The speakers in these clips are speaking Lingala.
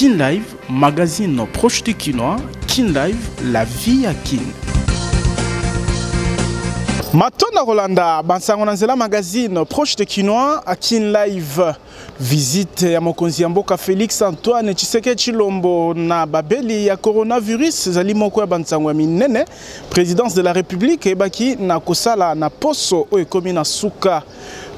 Kin Live, magazine proche du Kinois, Kin Live, la vie à Kin. Matonda Rolanda, Bansango Nanzela Magazine, proche de Kinois, à Kin Live. Visite ya mokonzi ya mboka Felix Antoine Tshiseke Chilombo na babeli ya coronavirus ezali moko ya bansango ya minene. Présidence de la République ebaki na kosala na poso oyo ekomi na suka.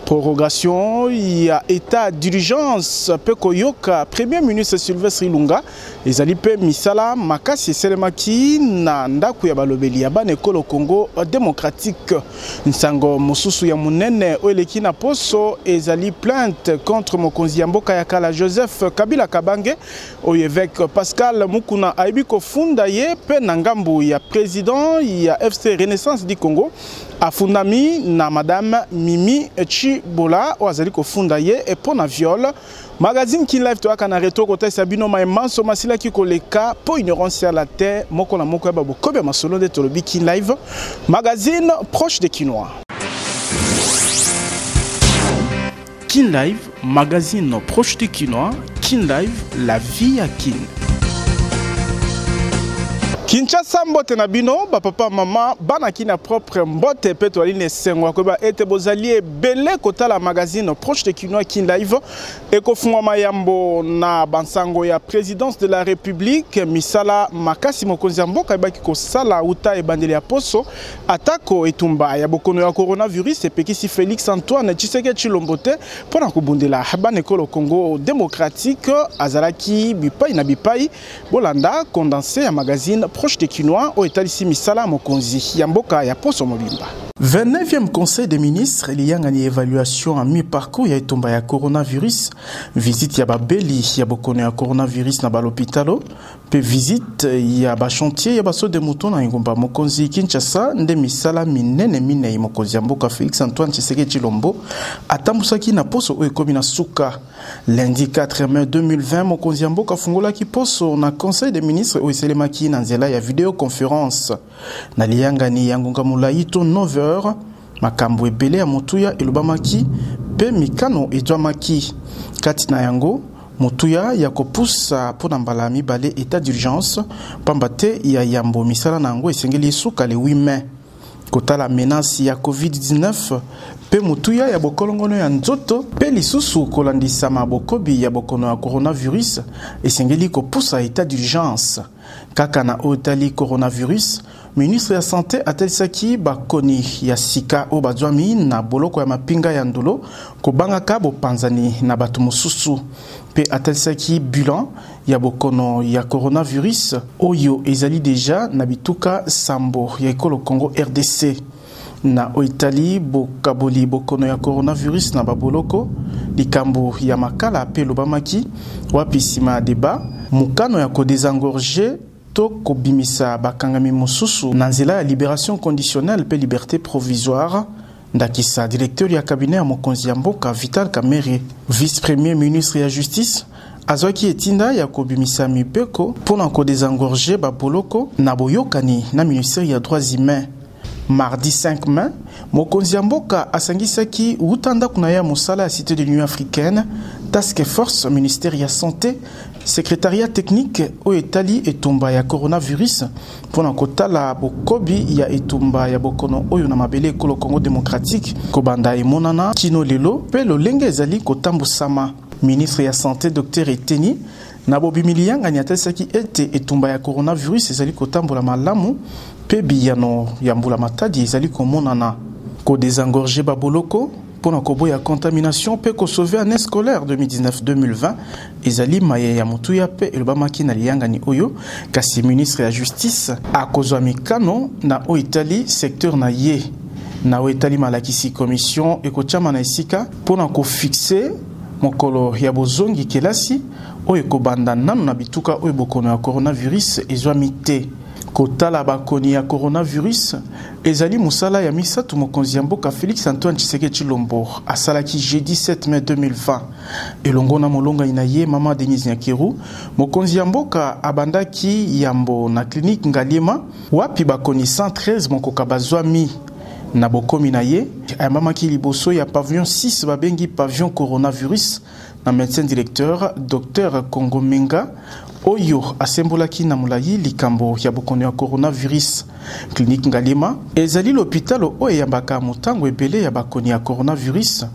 prorogation ya état d'urgence mpe koyoka premier ministre sylvestre ilunga ezali mpe misala makasi esalemaki na ndako ya balobeli ya bana ekolo congo démocratique nsango mosusu ya monene oyo eleki na poso ezali plainte contre mokonzi ya mboka ya kala joseph kabila kabange oyo évêque pascal mukuna ayebi kofunda ye mpe na ngambo ya président ya fc renaissance du congo afundami na madame mimi chibola oyo azali kofunda ye mpo na viol magazine kin live toyaka na retro kotalisa bino mai manso masilaki koleka mpo ignorance ya la te moko na moko ya babokobi ya masolo nde tolobi kin live magazine proche de kinois Kin Live, magazine proche du Kinois. Kin Live, la vie à Kin. kinshasa mbote na bino bapapa mama banaki na propre mbote mpe tozali na esengo ya koyeba ete bozali ebele kotala magazine proche de kinois kinlive ekofungwama yambo na bansango ya présidence de la république misala makasi mokonzi ya mboka ebaki kosala uta ebandeli ya poso Atako etumba ya bokono ya coronavirus epekisi Felix Antoine Tshisekedi Tshilombo te mpo na kobundela bana ekolo Congo democratique, azalaki bipai na bipai. Bolanda condense ya magazine Proche des Kinois oyo etalisi misala mokonzi ya mboka ya poso mobimba. 29e Conseil des ministres liyangani ya evaluation ya mi-parcours ya etumba ya coronavirus, visite ya babeli ya bokono ya coronavirus na balopitalo, mpe visite ya bachantier ya baso de moto na engumba mokonzi kinshasa nde misala minene minei mokonzi ya mboka félix antoine tshiseke tshilombo atambusaki na poso oyo ekomi na suka lundi 4 mai 2020 mokonzi ya mboka afungolaki poso na conseil de ministre oyo eselemaki na nzela ya videoconférence na liyangani ya ngonga molai to 9 heures Makambo ebele ya motuya elobamaki mpe mikano ezwamaki, kati na yango motuya ya kopusa mpo na mbala ya mibale etat d'urgence mpamba te ya yambo misala na yango esengeli esuka le 8 mai kotala menasi ya covid-19 mpe motuya ya bokolongono ya nzoto mpe lisusu kolandisama bokobi ya bokono ya coronavirus esengeli kopusa etat d'urgence kaka na oyo etali coronavirus Ministre ya Sante atalisaki bakoni ya sika oyo bazwami na boloko ya mapinga ya Ndolo kobangaka bopanzani na bato mosusu mpe atalisaki bilan ya bokono ya coronavirus oyo ezali deja na bituka sambo ya ekolo Congo RDC. Na oyo etali bokaboli bokono ya coronavirus na baboloko, likambo ya makala mpe elobamaki wapi nsima ya deba mokano ya kodezangorge to kobimisa bakangami mosusu na nzela ya liberation conditionnelle mpe liberte provisoire ndakisa directeur ya kabine ya mokonzi ya mboka vital kamere vice-premier ministre ya justice azwaki etinda ya kobimisa mibeko mpo na kodesengorge baboloko na boyokani na ministère ya droits humains Mardi 5 mai, mokonzi ya mboka asangisaki uta ndako na ye ya mosala ya Cité de l'Union africaine, Task Force, ministère ya Sante, secrétariat technique oyo etali etumba ya coronavirus mpo na kotala bokobi ya etumba ya bokono oyo na mabele ekolo Congo démocratique kobanda emonana kino lelo mpe lolenge ezali kotambusama. Ministre ya Sante Dr Eteni Na bobimi liyangani atalisaki ete etumba ya coronavirus ezali kotambola malamu mpe biyano ya mbula matadi ezali komonana ko desengorger ba boloko mpo na koboya contamination mpe ko sauver annee scolaire 2019-2020 ezali maye ya motuya mpe elobamaki na liyangani oyo kasi ministre ya justice akozwa mikano na oyo etali secteur na ye na oyo etali malakisi commission ekotyama na esika mpo na kofixe Mokolo ya bozongi kelasi, oyo ekobanda nano na bituka oyo bokono ya coronavirus ezwami te. Kotala bakoni ya coronavirus ezali mosala ya misato mokonzi ya mboka Felix Antoine Tshisekedi Tshilombo asalaki jeudi 7 mai 2020. Elongo na molongani na ye mama Denise Nyakeru, mokonzi ya mboka abandaki yambo na clinique Ngaliema wapi bakoni 113 mokoka bazwami. Na bokomi na ye, ayambamaki liboso ya pavillon 6 babengi pavillon coronavirus na medecin directeur Dr Congo Menga oyo asembolaki na molai likambo ya bokono ya coronavirus. Clinique Ngaliema ezali lopitalo oyo eyambaka motango ebele ya bakoni ya coronavirus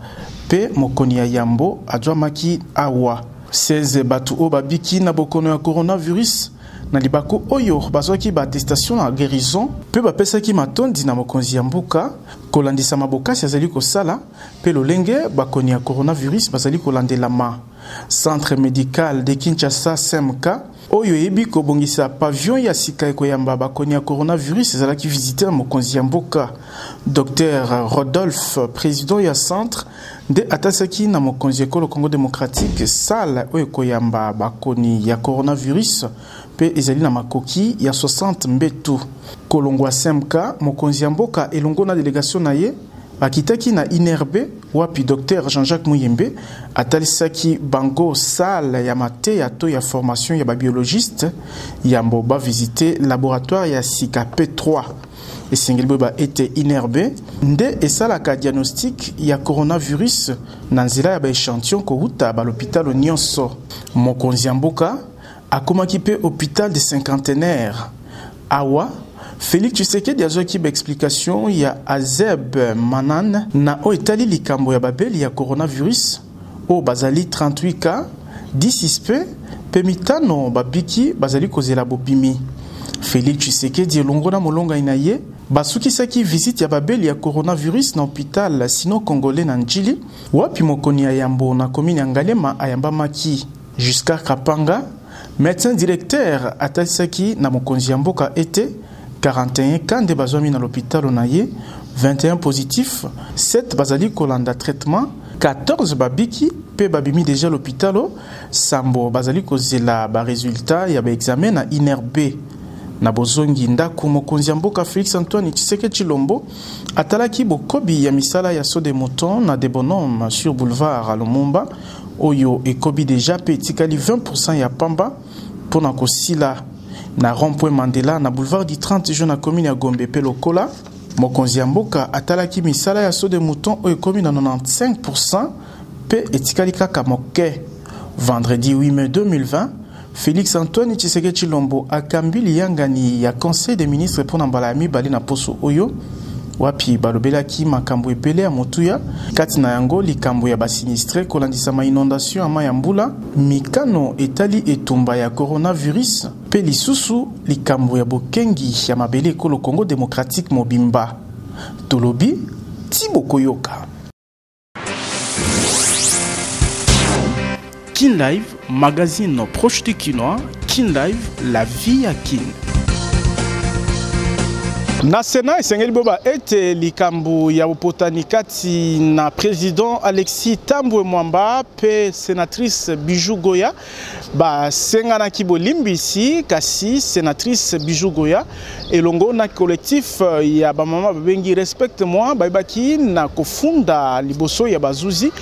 mpe mokoni ya yambo ajwamaki awa 16 bato oyo babiki na bokono ya coronavirus Na libaku oyo, bazwaki ba attestations na guerison mpe bapesaki matondi na mokonzi ya mboka kolandisama bokasi azali kosala mpe lolenge bakoni ya coronavirus bazali kolandelama. Centre medical de Kinshasa, CMK, oyo eyebi kobongisa pavillon ya sika ekoyamba bakoni ya coronavirus ezalaki visite na mokonzi ya mboka. Docteur Rodolphe, president ya centre, nde atasaki na mokonzi ya ekolo congo démocratique sale oyo ekoyamba bakoni ya coronavirus mpe ezali na makoki ya 60 mbetu kolongwa smk mokonzi ya mboka elongo na delegation na ye akitaki na inerbe wapi dr jean-jacques muyembe atalisaki bango sale ya mateya to ya formation ya babiologiste yambo bavisite laboratoire ya sika p3 esengeli boyeba ete inrb nde esalaka diagnostic ya coronavirus na nzela ya baechantillon kowuta balopitalo nyonso mokonzi ya mboka akomaki mpe hopital de cinquantenaire awa Félix Tshisekedi azwaki baexplication ya Azeb Manan na oyo etali likambo ya babeli ya coronavirus oyo bazali 38 ka 10 sispe mpe mitano babiki bazali kozela bobimi. Felix Tshisekedi elongo na molongani na ye basukisaki visite ya babeli ya coronavirus na hopital sino congolais na Ndjili, wapi mokoni ya yambo na komini ya Ngalema ayambamaki. Giscard Kapanga Medecin directeur atalisaki na mokonzi ya mboka ete 41 cas nde bazwami na lopitalo na ye, 21 positif, 7 bazali kolanda traitement, 14 babiki mpe babimi deja lopitalo, sambo bazali kozela baresultat ya baexame na INRB. Na bozongi ndako, mokonzi ya mboka Felix Antoine Tshisekedi Tshilombo atalaki bokobi ya misala ya Sode Mouton na Debonome sur boulevard Lumumba oyo ekobi deja mpe etikali 20% ya pamba mpo na kosila na rond-point Mandela na boulevard du 30 juin na commune ya Gombe mpe lokola mokonzi ya mboka atalaki misala ya saut de mouton oyo ekomi na 95% mpe etikali kaka moke vendredi 8 mai 2020 Felix Antoine Tshiseke Tshilombo akambi liyangani ya Conseil des ministres mpo na mbala ya mibale na poso oyo wapi balobelaki makambo ebele ya motuya kati na yango likambo ya basinistre kolandisama inondation ya mai ya mbula mikano etali etumba ya coronavirus mpe lisusu likambo ya bokengi ya mabele ekolo congo demokratike mobimba tolobi ti bokoyoka Kin Live, magazine proche du Kinois, Kin Live, la vie à Kin. na senat esengeli boba ete likambo ya bopotani kati na président alexis tambwe mwamba mpe sénatrice bijou goya basenganaki bolimbisi kasi senatrice bijou goya elongo na collectif euh, ya bamama babengi respecte moi bayebaki na kofunda liboso ya bazuzi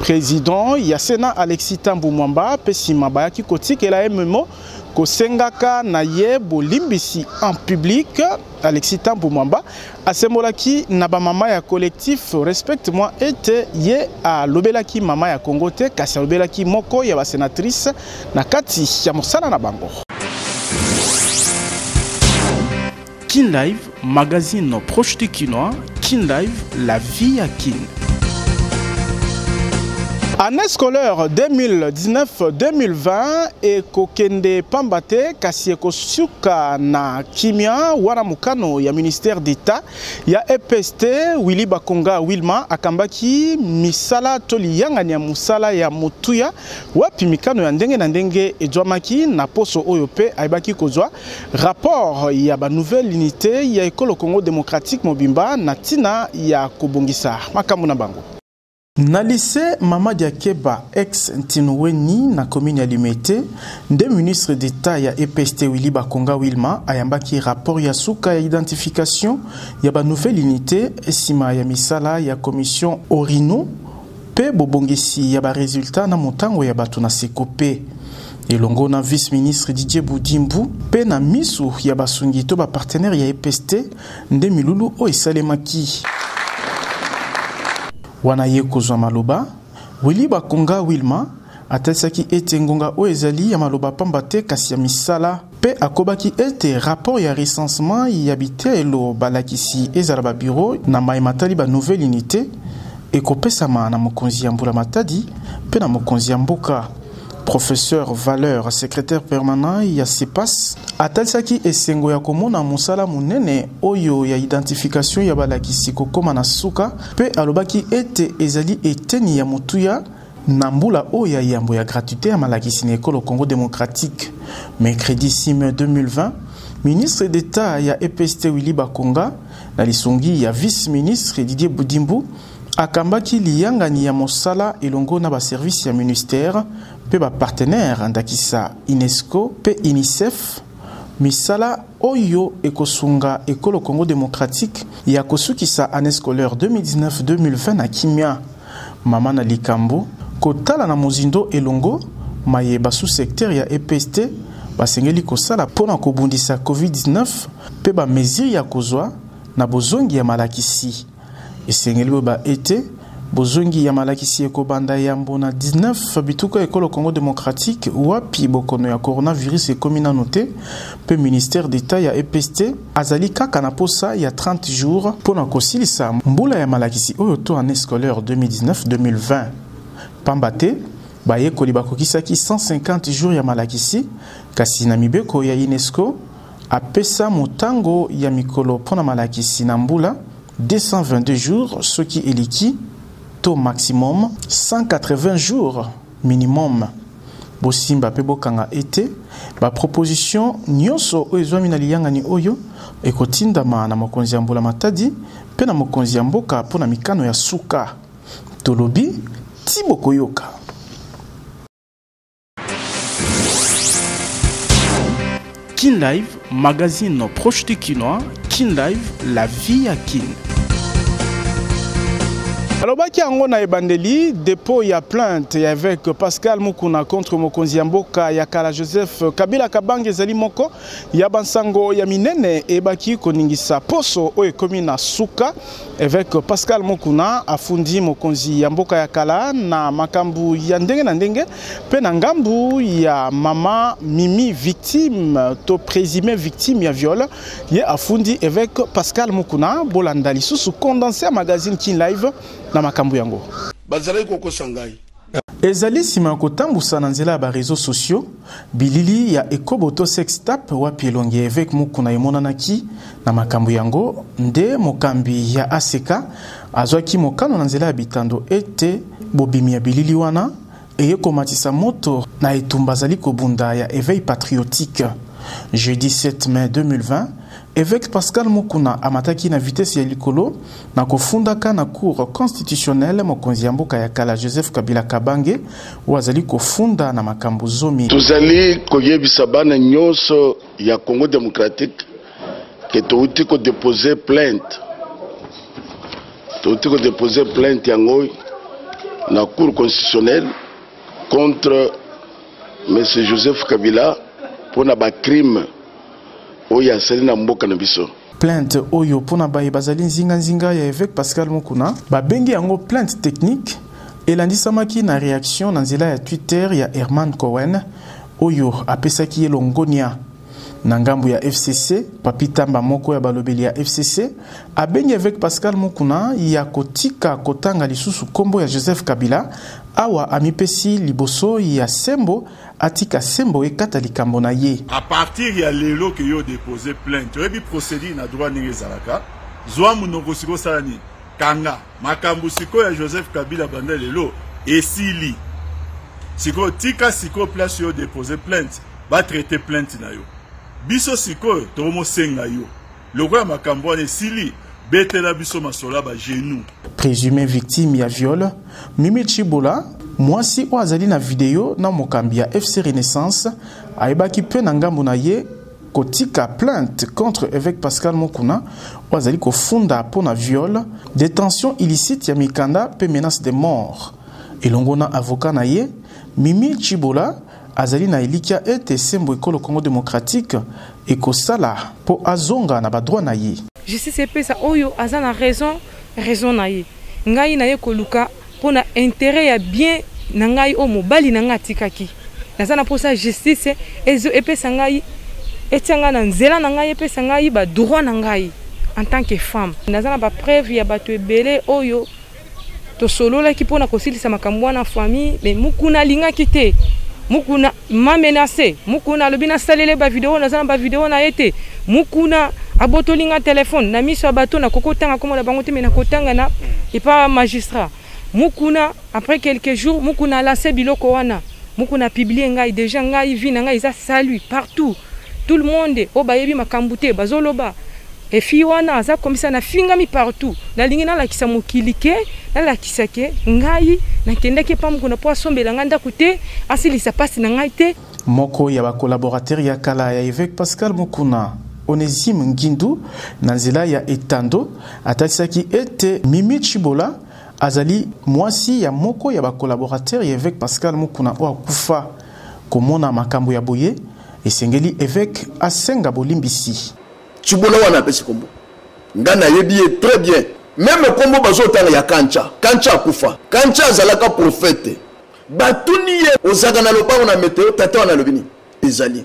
président ya sena alexis tambu mwamba mpe nsima bayaki kotikela ye memo kosengaka na ye bolimbisi en publique Alexis Tampu Mwamba asembolaki na ba mama ya collectif Respect moi ete ye alobelaki mama ya Congo te kasi alobelaki moko ya ba senatrice na kati ya mosala na bango. Kin Live, magazine proche du Kinois Kin Live, la vie à Kin. Année scolaire 2019-2020 ekokende pamba te kasi ekosuka na kimia wana mokano ya ministère d'État ya EPST Willy Bakonga Wilma akambaki misala to liyangani ya mosala ya motuya wapi mikano ya ndenge na ndenge ezwamaki na poso oyo pe ayebaki kozwa Rapport ya ba nouvelle unité ya ekolo Congo démocratique mobimba na tina ya kobongisa makambo na bango. Na lycée Mama Diakeba ex Ntinoueni na commune ya Limete, nde ministre d'Etat ya EPST Willy Bakonga Wilma ayambaki rapport ya suka ya identification ya ba nouvelle unité nsima ya misala ya commission Orino mpe bobongisi ya ba resultats na motango ya bato na Secope elongo na vice-ministre Didier Budimbu mpe na miso ya basungi to bapartenere ya EPST nde milulu oyo esalemaki. Wana ye kozwa maloba, Willy Bakonga Wilma atalisaki ete ngonga oyo ezali ya maloba pamba te kasi ya misala. Mpe akobaki ete rapport ya recensement ya biteyelo balakisi ezala ba bureaux na maye matali ba nouvelle unite ekopesama na mokonzi ya mbula matadi mpe na mokonzi ya mboka. Professeur Valeur, secrétaire permanent ya CEPAS, atalisaki esengo ya komona mosala monene oyo ya identification ya balakisi kokoma na suka mpe alobaki ete ezali eteni ya motuya Na mbula oyo ya yambo ya gratuite ya malakisi na ekolo Congo democratique, mercredi 6 mai 2020, ministre d'Etat ya EPST Willy Bakonga na lisungi ya vice-ministre Didier Budimbu akambaki liyangani ya mosala elongo na baservice ya ministère mpe bapartenere ndakisa UNESCO mpe UNICEF misala oyo ekosunga ekolo Congo democratique ya kosukisa année scolaire 2019-2020 na kimia Mama na likambo, Kotala na mozindo elongo maye ba sous-secteurs ya EPST basengeli kosala mpo na kobundisa Covid-19 mpe ba mesures ya kozwa na bozongi ya malakisi. Esengeli boyeba ete bozongi ya malakisi ekobanda yambo na 19 bituka ya ekolo Congo democratique wapi bokono ya coronavirus ekomi nanu te, mpe ministère d'Etat ya EPST azali kaka na posa ya 30 jours mpo na kosilisa mbula ya malakisi oyo to annee scolaire 2019-2020 pamba te bayekoli bakokisaki 150 jours ya malakisi kasi na mibeko ya UNESCO apesa motango ya mikolo mpo na malakisi na mbula 222 jours soki eliki to maximum 180 jours minimum bosimba mpe bokanga ete baproposition nyonso oyo ezwami na liyangani oyo ekotindama na mokonzi ya mbula matadi mpe na mokonzi ya mboka mpo na mikano ya suka tolobi ti bokoyoka Kin Live, magazine proche du Kinois, Kin Live, la vie à Kin. alobaki yango na ebandeli dépôt ya plainte ya évêque pascal mukuna contre mokonzi ya mboka ya kala joseph kabila kabanga ezali moko ya bansango ya minene eyebaki koningisa poso oyo ekomi na suka Evêque Pascal Mokuna afundi mokonzi ya mboka ya kala na makambu ya ndenge na ndenge pe na ngambu ya mama Mimi victime to présumé victime ya viol ye afundi evêque Pascal Mokuna bolanda lisusu condensé ya magazine Kin Live na makambu yango bazalaki kokosa ngai Ezali nsima ya kotambusa na nzela ya ba reseaux sociaux bilili ya ekobo to sex tape wapi elongi ya eveque Mukuna emonanaki. Na makambo yango nde mokambi ya ACK azwaki mokano na nzela ya bitando ete bobimi ya bilili wana eye komatisa moto na etumba azali kobunda ya eveil patriotique. Jeudi 7 mai 2020, Eveque Pascal Mukuna amataki na vitesse ya likolo na kofundaka na cour constitutionnelle mokonzi ya mboka ya kala Joseph Kabila Kabange oyo azali kofunda na makambo zomi. Tozali koyebisa bana nyonso ya Congo démocratique ke touti kodepose plainte touti kodepose plainte yango na cour constitutionnelle contre monsieur Joseph Kabila mpo na bacrime oyo ya nsele na mboka na biso. Plainte oyo mpo na baye bazali nzinganzinga ya Eveke Pascal Mukuna babengi yango plainte technique elandisamaki na reaction na nzela ya Twitter ya Herman Cohen oyo apesaki ye longonia. Na ngambo ya FCC, Papi Tamba moko ya balobeli ya FCC abengi Eveke Pascal Mukuna ya kotika kotanga lisusu nkombo ya Joseph Kabila awa amipesi liboso ya sembo Atika sembo ekata likambo na ye. A partir ya lelo que yo depose plainte, oyebi procedure na droit ndenge ezalaka. Zwa munoko siko sala nini? Kanga. Makambo siko ya Joseph Kabila banda lelo esili. Siko tika siko place yo depose plainte, ba traiter plainte na yo. Biso siko tomo senga yo. lokola makambo wana esili betela biso masola ba genou présumé victime ya viol mimi chibola mwasi oyo azali na video na mokambi ya fc renaissance ayebaki mpe na ngambo na ye kotika plainte contre évêque pascal mokuna oyo azali kofunda mpo na viol détention illicite ya mikanda mpe menace de mort elongo na avocat na ye mimi chibola Azali na elikya ete sembo Ekolo Congo democratique ekosala mpo azonga na ba droits na ye. Justice epesa oyo aza na raison raison na ye. Ngai naye koluka mpo na interet ya bien na ngai oyo mobali na ngai atikaki. Naza na mposa justice epesa ngai etia ngai na nzela na ngai epesa ngai ba droits na ngai en tant que femme. Naza na ba preuves ya batu ebele oyo tosololaki mpo na kosilisa makambo wana famille me mukuna alingaki te mukuna ma menase mukuna alobi nasalele bavideo naza na bavideo na ye te mukuna abotoli nga telefone na miso ya bato nakoki kotanga komona bango te me nakotanga na epa magistrat mukuna après quelques jours mukuna alance biloko wana mukuna apiblie ngai deja ngai vi na ngai eza salut partout Tout le monde oyo bayebi makambu te bazo loba e fille wana aza komisa na fingami partout nalingi nalakisa mokili ke nalakisa ke ngai nakendaki epa mokuna mpo asombela ngai ndako te asilisa mpasi na ngai te moko ya bakolaborateur ya kala ya eveke pascal mokuna onesime ngindu na nzela ya etando atalisaki ete mimi chibola azali mwasi ya moko ya bakolaborateur ya eveke pascal mokuna oyo akufa Komona makambo ya boye esengeli eveke asenga bolimbisi. Tshibola wana apesi kombo. Nga nayebi ye très bien. Meme kombo bazotanga ya Kancha. Kancha akufa. Kancha azalaka prophète. Batuni ye ozalaka na lopango na meteo tata wana alobi nini? Ezali.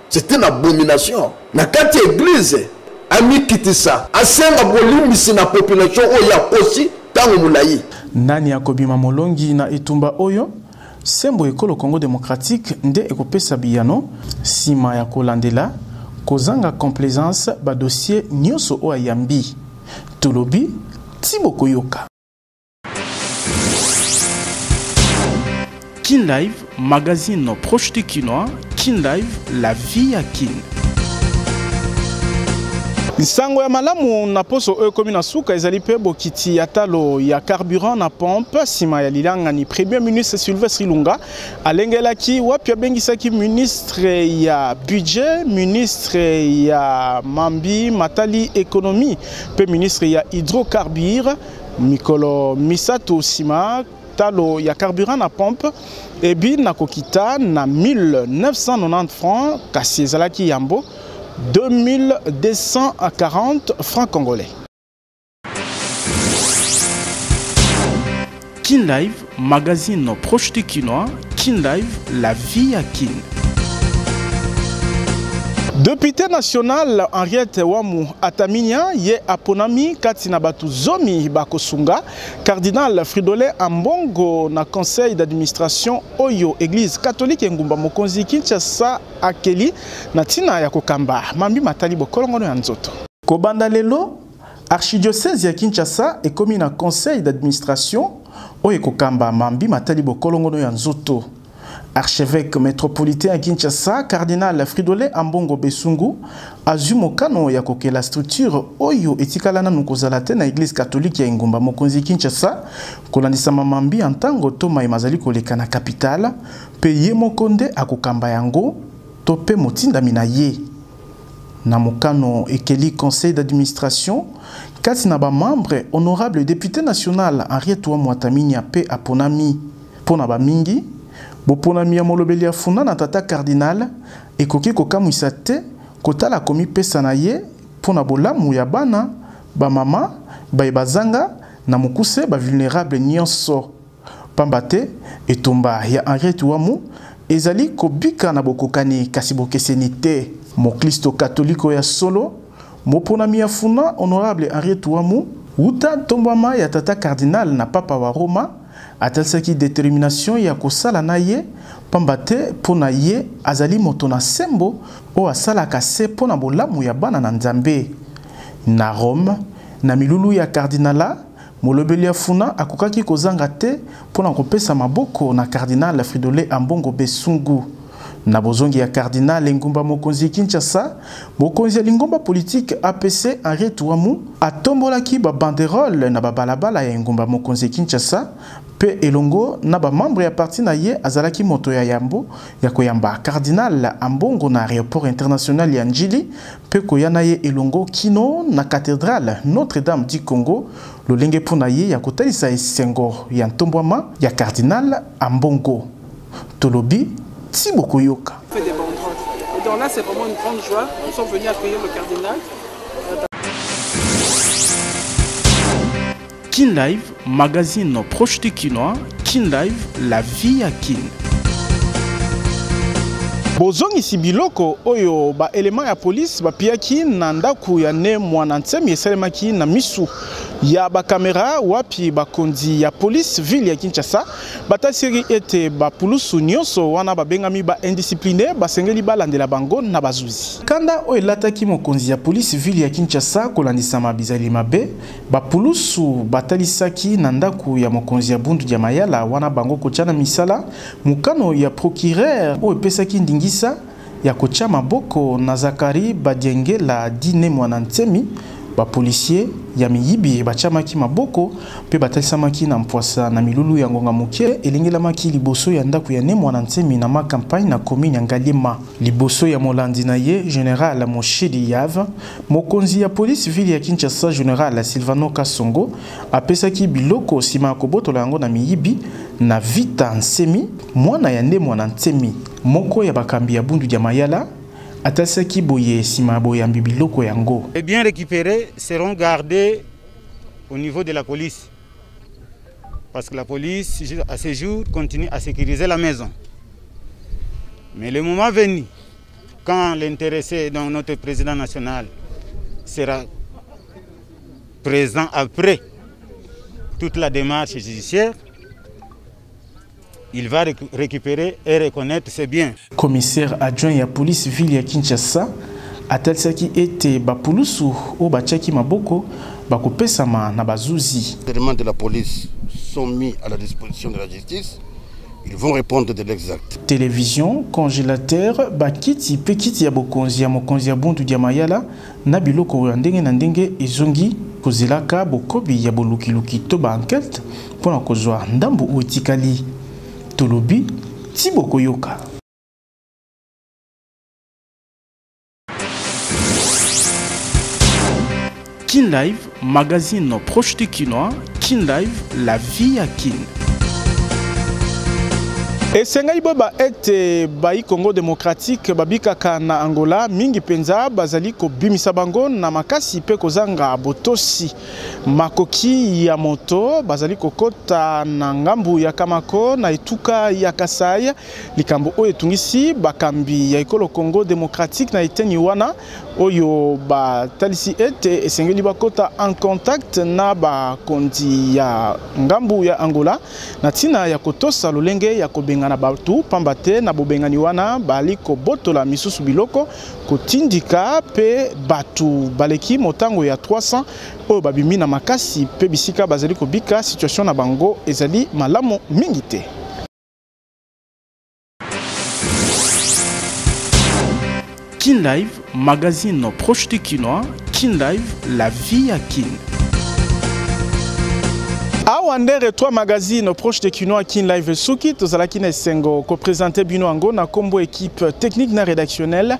c'est une abomination na kati ya eglize amikitisa asenga bolimbisi na population oyo akosi ntango molai nani akobima molongi na etumba oyo sembo ekolo congo démocratique nde ekopesa biyano nsima ya kolandela kozanga complaisance badossier nyonso oyo ayambi tolobi ti bokoyoka Kin Live, magazine proche du Kinois, Kin Live, la vie à Kin. nsango ya malamu na poso oyo ekomi na suka ezali mpe bokiti ya talo ya carburant na pompe nsima ya lilangani premier ministre sylvestre ilunga alengelaki wapi abengisaki ministre ya budget ministre ya mambi matali ekonomi mpe ministre ya hydrocarbure Mikolo misato nsima talo ya carburant na pompe ebi na kokita na 1990 francs kasi ezalaki yambo 2240 francs congolais. Kin Live Magazine proche du Kinois, Kin Live, la vie à Kin. Depute national Henriette Wamu Ataminia ye aponami kati na bato zomi bakosunga cardinal Fridolin Ambongo na conseil d'administration oyo église catholique engumba mokonzi Kinshasa akeli na ntina ya kokamba mambi matali bokolongono ya nzoto. Kobanda lelo Archidiocèse ya Kinshasa ekomi na conseil d'administration oyo ekokamba mambi matali bokolongono ya nzoto. Archevêque metropolitain ya Kinshasa, cardinal Fridolin Ambongo Besungu, azwi mokano ya kokela structure oyo etikala nanu kozala te na eglise catholique ya engumba mokonzi Kinshasa, kolandisama mambi ya ntango to mai mazali koleka na capitale, mpe ye moko nde akokamba yango to mpe motindami na ye. Na mokano ekeli conseil d'administration, kati na ba membres, honorable depute national Henriette Wamuataminia pe aponami. Po na ba mingi, boponami ya molobeli ya funda na tata cardinal ekoki kokamwisa te kotala komipesa na ye po na bolamu ya bana, ba mama, baye bazanga na mokuse, ba vulnerables nionso. Pamba te, etumba ya Henriette Wamu ezali kobika na bokokani kasi bokeseni te. Moklisto katoliko ya solo, moponami ya Funa, Honorable Henriette Wamu, wuta ntombwama ya tata cardinal na Papa wa Roma, atalisaki determination ya kosala na ye, pamba te mpo na ye azali moto na sembo oyo asalaka se mpo na bolamu ya bana na Nzambe. Na Rome, na milulu ya cardinala, Molobeli ya FUNA akokaki kozanga te mpo na kopesa maboko na Cardinal Fridolin Ambongo Besungu. Na bozongi ya Cardinal engumba mokonzi Kinshasa, mokonzi ya lingomba politiki apc Henri Tuamu atombolaki ba banderoles na ba balabala ya engumba mokonzi Kinshasa mpe elongo na ba membres ya parti na ye azalaki moto ya yambo ya koyamba Cardinal Ambongo na aeroport international ya N'Djili mpe koya na ye elongo kino na katedrale Notre-Dame du Congo, lolenge mpo na ye ya kotalisa esengo ya ntombwama ya Kardinal Ambongo. Tolobi ti bokoyoka. Donc là, c'est vraiment une grande joie. Nous sommes venus accueillir le cardinal. Kin Live, magazine proche du Kinois. Kin Live, la vie à Kin. bozongisi biloko oyo baelema ya polisi bapiyaki na ndako ya ne mwana nsemi esalemaki na misu ya bakamera wapi bakonzi ya polisi ville ya kinshasa batalisaki ete bapulusu nyonso wana babengami baindiscipline basengeli balandela bango na bazuzi kanda oyo elataki mokonzi ya polisi ville ya kinshasa kolandisama bizali mabe Bapulusu batalisaki na ndako ya mokonzi ya Bundu dia Mayala wana bango kotya na misala mokano ya procureur oyo epesaki ndingisa ya kotya maboko na Zachary Badiengela dit Ne Mwana Nsemi. Bapolisier ya miyibi batyamaki maboko mpe batalisamaki na mpwasa na milulu ya ngonga moke elengelamaki liboso ya ndako ya Ne Mwana Nsemi na Ma Campagne na commune ya Ngaliema liboso ya molandi na ye General Moshidi Yave Mokonzi ya police ville ya Kinshasa General Silvano Kasongo apesaki biloko nsima ya kobotola yango na miyibi na Vita Nsemi, mwana ya nde mwana Nsemi, moko ya bakambi ya Bundu dia Mayala, atalisaki boye nsima ya boyambi biloko yango. Les biens récupérés seront gardés au niveau de la police parce que la police à ce jour continue à sécuriser la maison. Mais le moment venu Quand l'intéressé, donc notre président national, sera présent après toute la démarche judiciaire, il va récupérer et reconnaître ses biens. Commissaire adjoint ya police ville ya Kinshasa atalisaki ete bapulusu oyo batiaki maboko bakopesama na bazuzi. Les éléments de la police sont mis à la disposition de la justice Ils vont répondre de l'exact. Télévision, congélateur, bakiti pe kiti ya bokonzi ya mokonzi ya Bundu dia Mayala na biloko ya ndenge na ndenge ezongi kozelaka bokobi ya bolukiluki to ba enquête mpo na kozwa ndambo oyo etikali. Tolobi ti bokoyoka. Kin Live, magazine proche du Kinois, Kin Live, la vie à Kin. esengeli boyeba ete bayi congo démocratique babikaka na angola mingi mpenza bazali kobimisa bango na makasi mpe kozanga botosi makoki ya moto bazali kokota na ngambu ya kamako na etuka ya kasai Likambo oyo etungisi bakambi ya ekolo Congo démocratique na eteni wana oyo batalisi ete esengeli bakota en contact na bakonzi ya ngambu ya Angola na ntina ya kotosa lolenge ya kobengana bato pamba te na bobengani wana bali kobotola misusu biloko kotindika mpe bato baleki motango ya 300 oyo babimi na makasi mpe bisika bazali kobika situation na bango ezali malamu mingi te. Kin Live, magazine proche du Kinois, Kin Live, la vie à Kin. awa nde retoi magazine proche de kinois kin live esuki tozalaki na esengo kopresente bino yango na nkombo ekipe technique na rédactionnel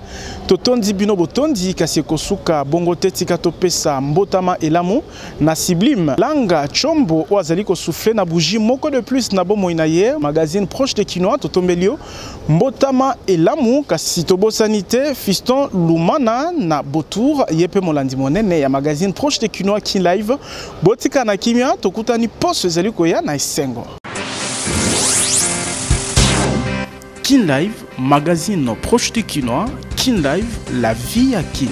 totondi bino botondi kasi ekosuka bongo te tika topesa mbotama elamu na Sublime Langa Chombo oyo azali souffler na bougie moko de plus na bomoi na ye magazine proche de kinois totombeli yo mbotama elamu kasi tobosani te Fiston Lumana na Botour ye mpe molandi monene ya magazine proche de kinois ki live botika na kimia tokutani poso ezali koya na esengo Kin Live, magazine proche du Kinois, Kin Live, la vie à Kin.